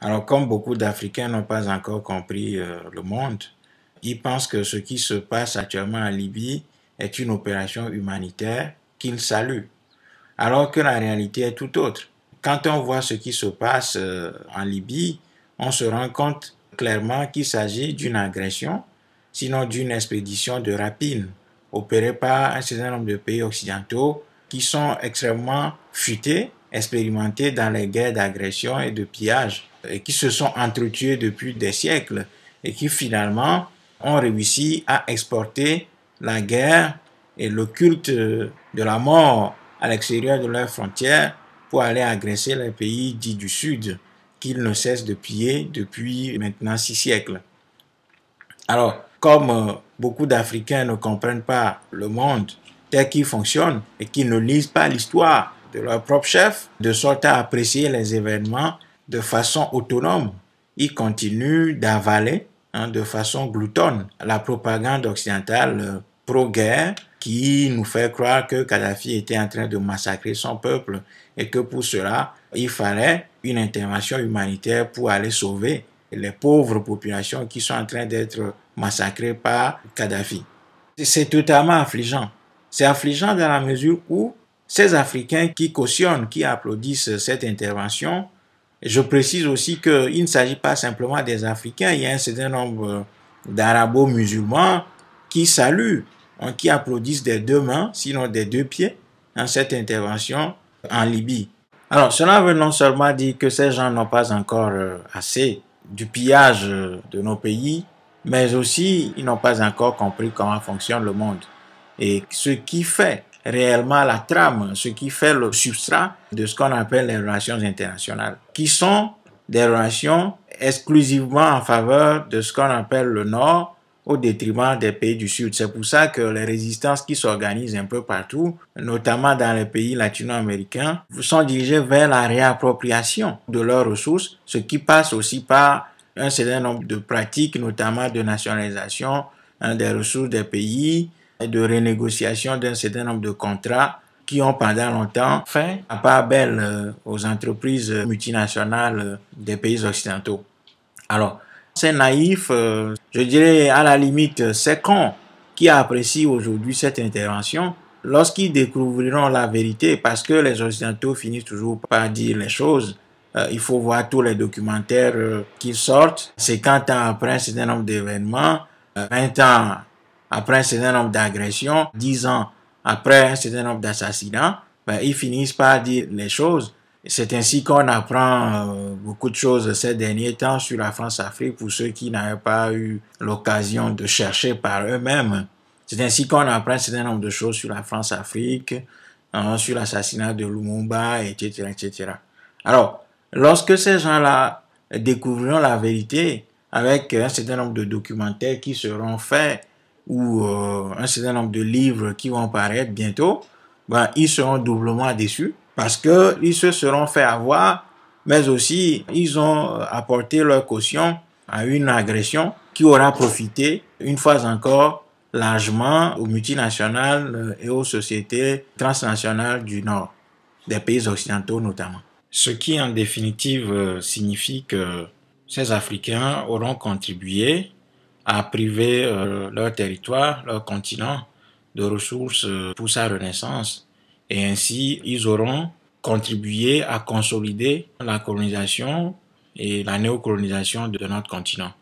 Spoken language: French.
Alors, comme beaucoup d'Africains n'ont pas encore compris euh, le monde, ils pensent que ce qui se passe actuellement en Libye est une opération humanitaire qu'ils saluent, alors que la réalité est tout autre. Quand on voit ce qui se passe euh, en Libye, on se rend compte clairement qu'il s'agit d'une agression, sinon d'une expédition de rapine opérée par un certain nombre de pays occidentaux qui sont extrêmement futés, expérimentés dans les guerres d'agression et de pillage, et qui se sont entretués depuis des siècles, et qui finalement ont réussi à exporter la guerre et le culte de la mort à l'extérieur de leurs frontières pour aller agresser les pays dits du Sud qu'ils ne cessent de piller depuis maintenant six siècles. Alors, comme euh, beaucoup d'Africains ne comprennent pas le monde tel qu'il fonctionne et qu'ils ne lisent pas l'histoire de leur propre chef, de sorte à apprécier les événements de façon autonome, ils continuent d'avaler hein, de façon gloutonne la propagande occidentale euh, pro-guerre qui nous fait croire que Kadhafi était en train de massacrer son peuple et que pour cela, il fallait une intervention humanitaire pour aller sauver les pauvres populations qui sont en train d'être massacrées par Kadhafi. C'est totalement affligeant. C'est affligeant dans la mesure où ces Africains qui cautionnent, qui applaudissent cette intervention, je précise aussi qu'il ne s'agit pas simplement des Africains, il y a un certain nombre d'arabo-musulmans qui saluent, hein, qui applaudissent des deux mains, sinon des deux pieds, dans cette intervention en Libye. Alors, cela veut non seulement dire que ces gens n'ont pas encore euh, assez du pillage euh, de nos pays, mais aussi ils n'ont pas encore compris comment fonctionne le monde. Et ce qui fait réellement la trame, ce qui fait le substrat de ce qu'on appelle les relations internationales, qui sont des relations exclusivement en faveur de ce qu'on appelle le Nord au détriment des pays du Sud. C'est pour ça que les résistances qui s'organisent un peu partout, notamment dans les pays latino-américains, sont dirigées vers la réappropriation de leurs ressources, ce qui passe aussi par un certain nombre de pratiques, notamment de nationalisation hein, des ressources des pays et de renégociation d'un certain nombre de contrats qui ont pendant longtemps fait à part belle euh, aux entreprises multinationales euh, des pays occidentaux. Alors, c'est naïf, euh, je dirais à la limite, c'est con qui apprécient aujourd'hui cette intervention lorsqu'ils découvriront la vérité, parce que les Occidentaux finissent toujours par dire les choses. Euh, il faut voir tous les documentaires euh, qui sortent. 50 ans après un certain nombre d'événements, 20 ans après un certain nombre d'agressions, 10 ans après un certain nombre d'assassinats, ben, ils finissent par dire les choses. C'est ainsi qu'on apprend euh, beaucoup de choses ces derniers temps sur la France-Afrique pour ceux qui n'avaient pas eu l'occasion de chercher par eux-mêmes. C'est ainsi qu'on apprend un certain nombre de choses sur la France-Afrique, hein, sur l'assassinat de Lumumba, etc., etc. Alors, lorsque ces gens-là découvriront la vérité avec un certain nombre de documentaires qui seront faits ou euh, un certain nombre de livres qui vont paraître bientôt, ben, ils seront doublement déçus parce qu'ils se seront fait avoir, mais aussi ils ont apporté leur caution à une agression qui aura profité, une fois encore, largement aux multinationales et aux sociétés transnationales du Nord, des pays occidentaux notamment. Ce qui en définitive signifie que ces Africains auront contribué à priver euh, leur territoire, leur continent de ressources pour sa renaissance et ainsi, ils auront contribué à consolider la colonisation et la néocolonisation de notre continent.